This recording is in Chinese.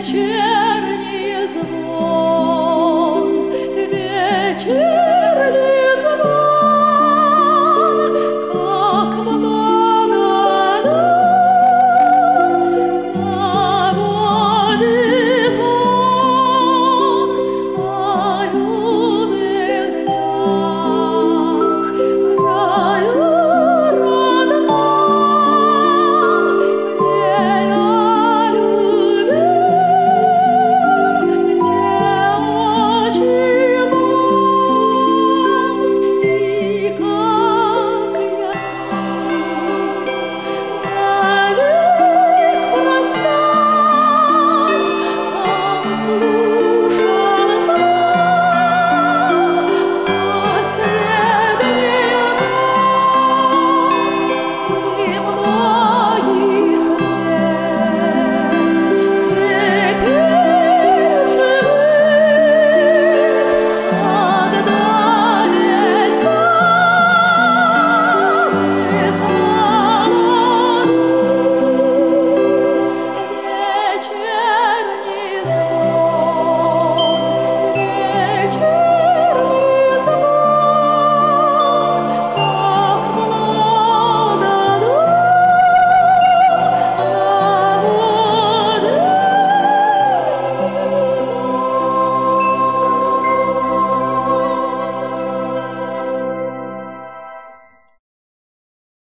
却。